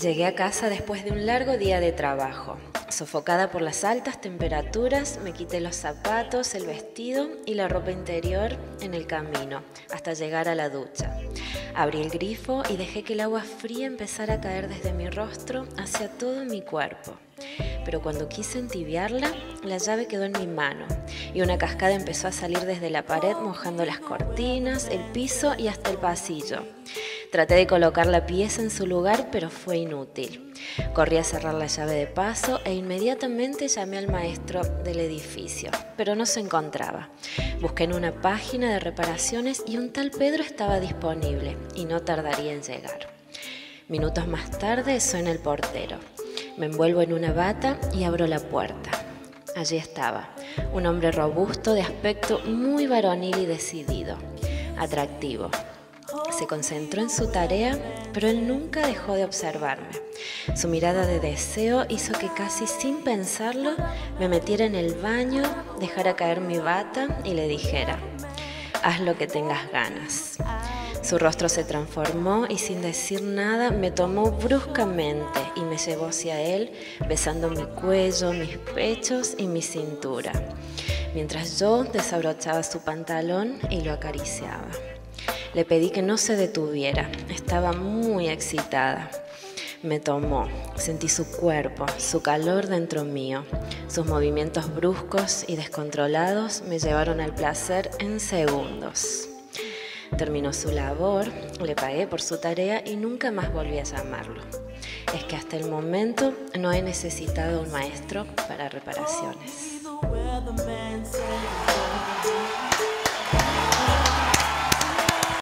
Llegué a casa después de un largo día de trabajo. Sofocada por las altas temperaturas, me quité los zapatos, el vestido y la ropa interior en el camino, hasta llegar a la ducha. Abrí el grifo y dejé que el agua fría empezara a caer desde mi rostro hacia todo mi cuerpo. Pero cuando quise entibiarla, la llave quedó en mi mano y una cascada empezó a salir desde la pared mojando las cortinas, el piso y hasta el pasillo. Traté de colocar la pieza en su lugar, pero fue inútil. Corrí a cerrar la llave de paso e inmediatamente llamé al maestro del edificio, pero no se encontraba. Busqué en una página de reparaciones y un tal Pedro estaba disponible y no tardaría en llegar. Minutos más tarde suena el portero. Me envuelvo en una bata y abro la puerta. Allí estaba, un hombre robusto de aspecto muy varonil y decidido, atractivo, se concentró en su tarea, pero él nunca dejó de observarme. Su mirada de deseo hizo que casi sin pensarlo me metiera en el baño, dejara caer mi bata y le dijera, haz lo que tengas ganas. Su rostro se transformó y sin decir nada me tomó bruscamente y me llevó hacia él, besando mi cuello, mis pechos y mi cintura, mientras yo desabrochaba su pantalón y lo acariciaba. Le pedí que no se detuviera. Estaba muy excitada. Me tomó, sentí su cuerpo, su calor dentro mío. Sus movimientos bruscos y descontrolados me llevaron al placer en segundos. Terminó su labor, le pagué por su tarea y nunca más volví a llamarlo. Es que hasta el momento no he necesitado un maestro para reparaciones.